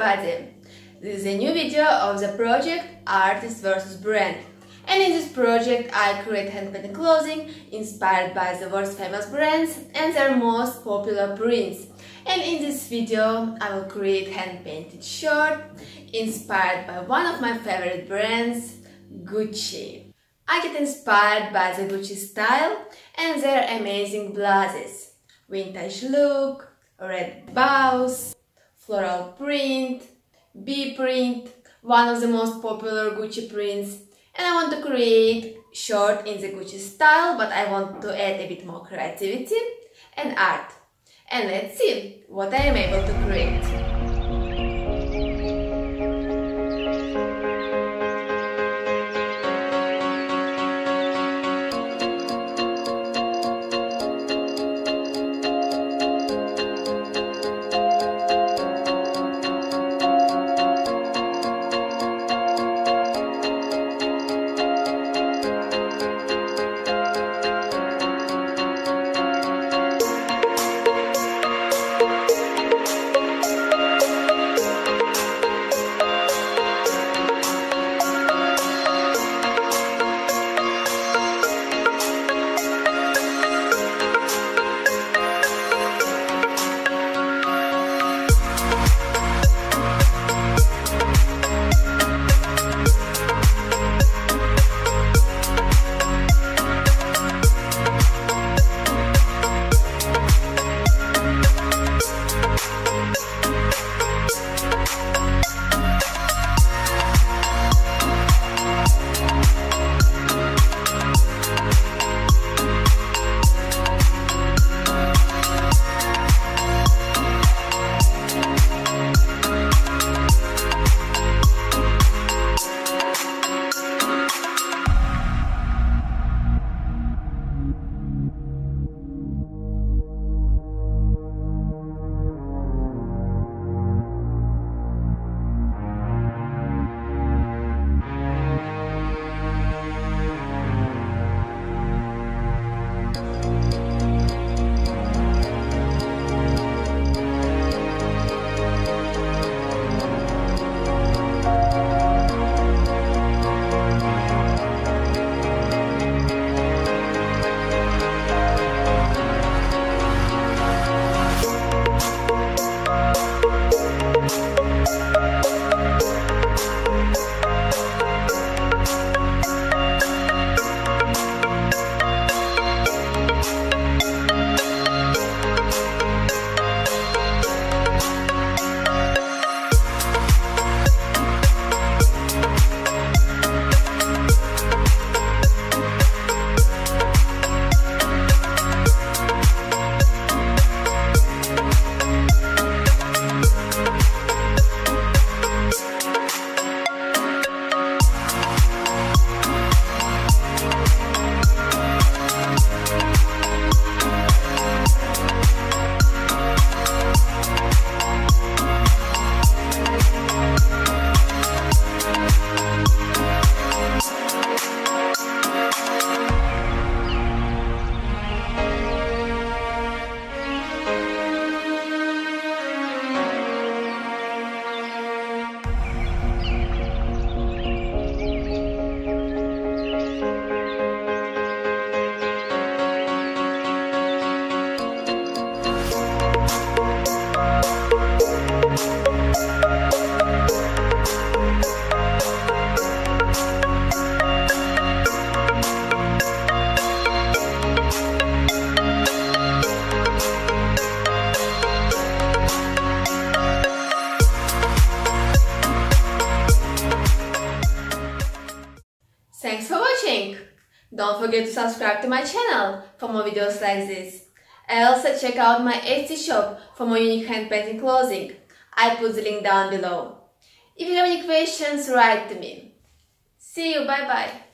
everybody! This is a new video of the project Artist vs Brand. And in this project I create hand-painted clothing inspired by the world's famous brands and their most popular prints. And in this video I will create hand-painted shirt inspired by one of my favorite brands, Gucci. I get inspired by the Gucci style and their amazing blouses. Vintage look, red bows, floral print, bee print, one of the most popular Gucci prints. And I want to create short in the Gucci style, but I want to add a bit more creativity and art. And let's see what I am able to create. Don't forget to subscribe to my channel for more videos like this. Also check out my Etsy shop for more unique hand painting clothing. I put the link down below. If you have any questions, write to me. See you, bye bye!